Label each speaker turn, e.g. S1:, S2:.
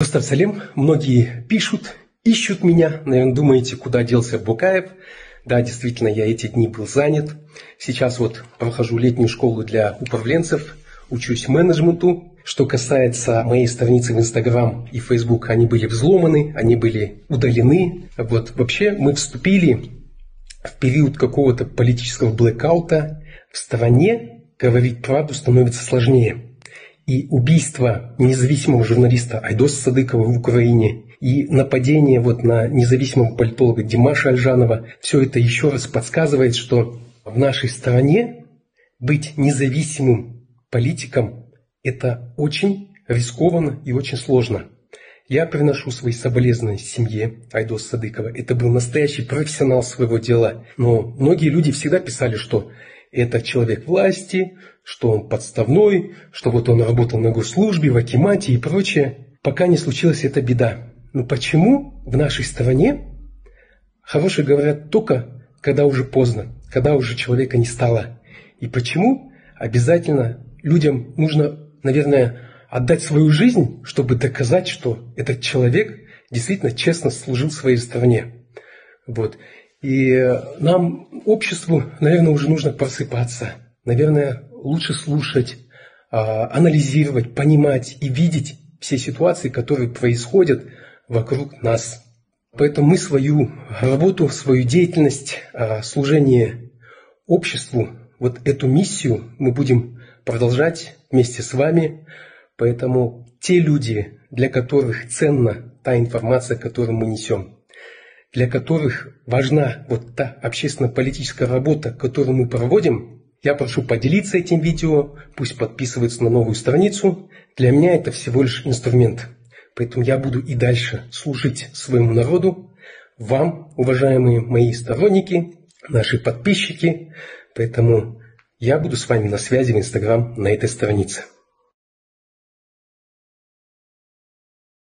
S1: Остав Салем, многие пишут, ищут меня, наверное, думаете, куда делся Букаев. Да, действительно, я эти дни был занят. Сейчас вот прохожу летнюю школу для управленцев, учусь менеджменту. Что касается моей страницы в Инстаграм и Фейсбук, они были взломаны, они были удалены. Вот вообще мы вступили в период какого-то политического блэкаута. В стране говорить правду становится сложнее. И убийство независимого журналиста Айдоса Садыкова в Украине – и нападение вот на независимого политолога Димаша Альжанова, все это еще раз подсказывает, что в нашей стране быть независимым политиком – это очень рискованно и очень сложно. Я приношу свои соболезнования семье Айдос Садыкова. Это был настоящий профессионал своего дела. Но многие люди всегда писали, что это человек власти, что он подставной, что вот он работал на госслужбе, в Акимате и прочее. Пока не случилась эта беда. Но почему в нашей стране хорошие говорят только, когда уже поздно, когда уже человека не стало? И почему обязательно людям нужно, наверное, отдать свою жизнь, чтобы доказать, что этот человек действительно честно служил своей стране? Вот. И нам, обществу, наверное, уже нужно просыпаться. Наверное, лучше слушать, а, анализировать, понимать и видеть все ситуации, которые происходят – вокруг нас. Поэтому мы свою работу, свою деятельность, а, служение обществу, вот эту миссию мы будем продолжать вместе с вами. Поэтому те люди, для которых ценна та информация, которую мы несем, для которых важна вот та общественно-политическая работа, которую мы проводим, я прошу поделиться этим видео, пусть подписываются на новую страницу. Для меня это всего лишь инструмент – Поэтому я буду и дальше служить своему народу, вам, уважаемые мои сторонники, наши подписчики. Поэтому я буду с вами на связи в Инстаграм на этой странице.